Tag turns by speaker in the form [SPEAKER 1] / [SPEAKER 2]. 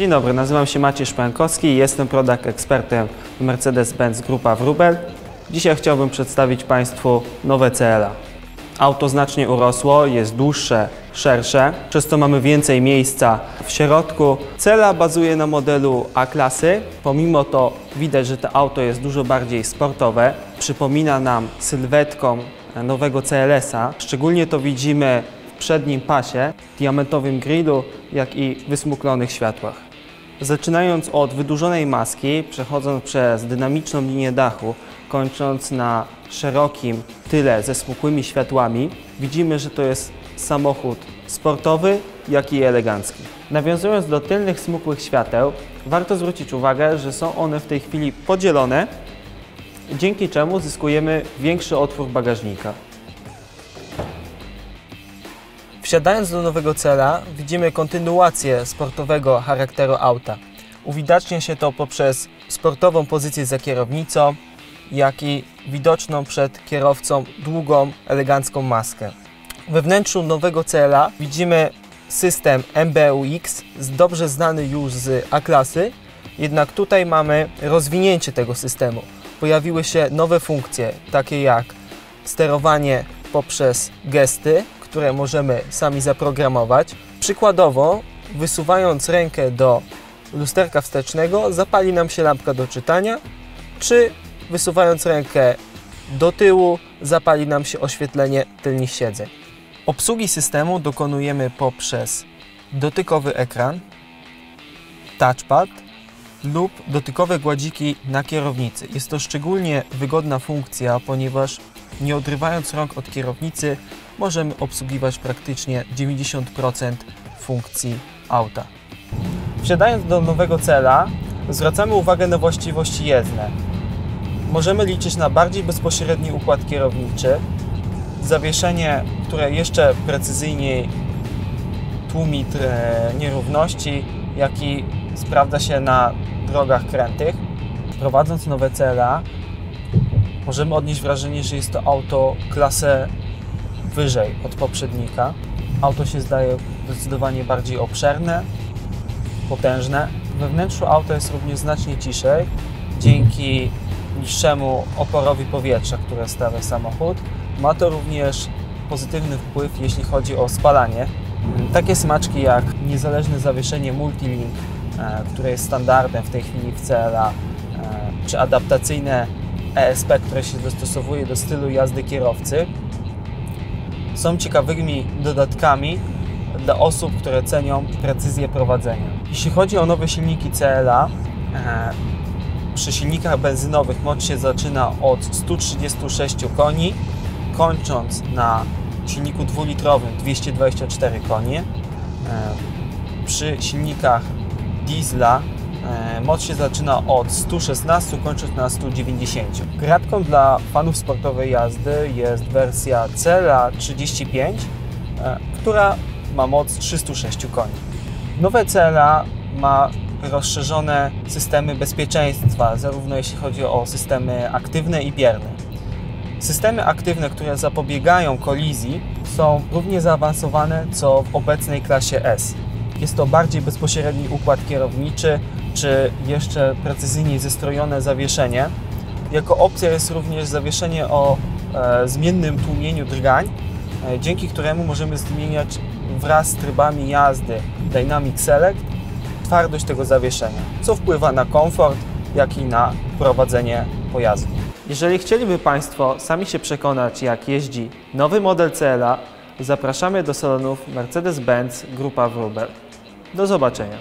[SPEAKER 1] Dzień dobry, nazywam się Maciej Szpankowski i jestem product ekspertem Mercedes-Benz Grupa Wrubel. Dzisiaj chciałbym przedstawić Państwu nowe CLA. Auto znacznie urosło, jest dłuższe, szersze, przez co mamy więcej miejsca w środku. CLA bazuje na modelu A-klasy, pomimo to widać, że to auto jest dużo bardziej sportowe. Przypomina nam sylwetką nowego CLS-a. Szczególnie to widzimy w przednim pasie, diamentowym grillu, jak i wysmuklonych światłach. Zaczynając od wydłużonej maski, przechodząc przez dynamiczną linię dachu, kończąc na szerokim tyle ze smukłymi światłami, widzimy, że to jest samochód sportowy, jak i elegancki. Nawiązując do tylnych smukłych świateł, warto zwrócić uwagę, że są one w tej chwili podzielone, dzięki czemu zyskujemy większy otwór bagażnika. Wsiadając do nowego cela, widzimy kontynuację sportowego charakteru auta. Uwidacznia się to poprzez sportową pozycję za kierownicą, jak i widoczną przed kierowcą długą, elegancką maskę. We wnętrzu nowego cela widzimy system MBUX, dobrze znany już z A-klasy, jednak tutaj mamy rozwinięcie tego systemu. Pojawiły się nowe funkcje, takie jak sterowanie poprzez gesty, które możemy sami zaprogramować. Przykładowo, wysuwając rękę do lusterka wstecznego, zapali nam się lampka do czytania, czy wysuwając rękę do tyłu, zapali nam się oświetlenie tylnych siedzeń. Obsługi systemu dokonujemy poprzez dotykowy ekran, touchpad lub dotykowe gładziki na kierownicy. Jest to szczególnie wygodna funkcja, ponieważ nie odrywając rąk od kierownicy, możemy obsługiwać praktycznie 90% funkcji auta. Wsiadając do nowego cela, zwracamy uwagę na właściwości jezdne. Możemy liczyć na bardziej bezpośredni układ kierowniczy, zawieszenie, które jeszcze precyzyjniej tłumi nierówności, jak i sprawdza się na drogach krętych. Prowadząc nowe cela, możemy odnieść wrażenie, że jest to auto klasę wyżej od poprzednika. Auto się zdaje zdecydowanie bardziej obszerne, potężne. We wnętrzu auta jest również znacznie ciszej dzięki niższemu oporowi powietrza, które stawia samochód. Ma to również pozytywny wpływ, jeśli chodzi o spalanie. Takie smaczki jak niezależne zawieszenie Multilink, które jest standardem w tej chwili w CLA, e, czy adaptacyjne ESP, które się dostosowuje do stylu jazdy kierowcy, są ciekawymi dodatkami dla osób, które cenią precyzję prowadzenia. Jeśli chodzi o nowe silniki CLA, e, przy silnikach benzynowych moc się zaczyna od 136 koni, kończąc na silniku dwulitrowym 224 konie. Przy silnikach diesla e, moc się zaczyna od 116, kończąc na 190. Gratką dla fanów sportowej jazdy jest wersja CLA 35, e, która ma moc 306 koni. Nowe CLA ma rozszerzone systemy bezpieczeństwa, zarówno jeśli chodzi o systemy aktywne i bierne. Systemy aktywne, które zapobiegają kolizji, są równie zaawansowane co w obecnej klasie S. Jest to bardziej bezpośredni układ kierowniczy, czy jeszcze precyzyjniej zestrojone zawieszenie. Jako opcja jest również zawieszenie o e, zmiennym tłumieniu drgań, e, dzięki któremu możemy zmieniać wraz z trybami jazdy Dynamic Select twardość tego zawieszenia, co wpływa na komfort, jak i na prowadzenie pojazdu. Jeżeli chcieliby Państwo sami się przekonać, jak jeździ nowy model CLA, zapraszamy do salonów Mercedes-Benz Grupa Wrubel. Do zobaczenia.